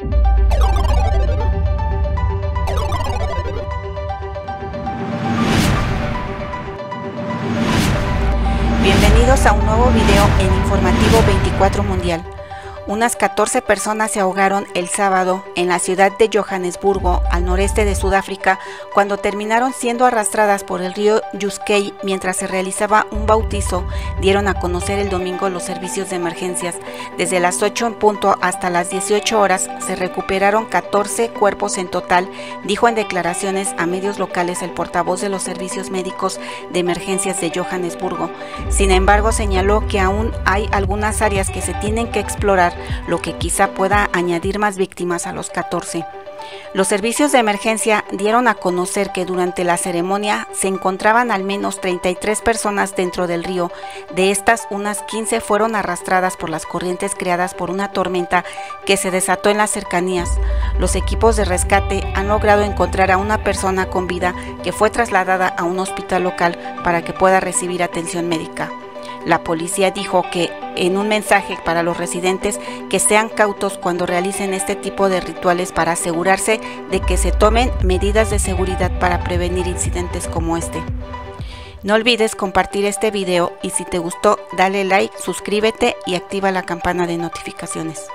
Bienvenidos a un nuevo video en Informativo 24 Mundial. Unas 14 personas se ahogaron el sábado en la ciudad de Johannesburgo, al noreste de Sudáfrica, cuando terminaron siendo arrastradas por el río Yuskei mientras se realizaba un bautizo, dieron a conocer el domingo los servicios de emergencias. Desde las 8 en punto hasta las 18 horas se recuperaron 14 cuerpos en total, dijo en declaraciones a medios locales el portavoz de los servicios médicos de emergencias de Johannesburgo. Sin embargo, señaló que aún hay algunas áreas que se tienen que explorar lo que quizá pueda añadir más víctimas a los 14. Los servicios de emergencia dieron a conocer que durante la ceremonia se encontraban al menos 33 personas dentro del río. De estas, unas 15 fueron arrastradas por las corrientes creadas por una tormenta que se desató en las cercanías. Los equipos de rescate han logrado encontrar a una persona con vida que fue trasladada a un hospital local para que pueda recibir atención médica. La policía dijo que en un mensaje para los residentes que sean cautos cuando realicen este tipo de rituales para asegurarse de que se tomen medidas de seguridad para prevenir incidentes como este. No olvides compartir este video y si te gustó dale like, suscríbete y activa la campana de notificaciones.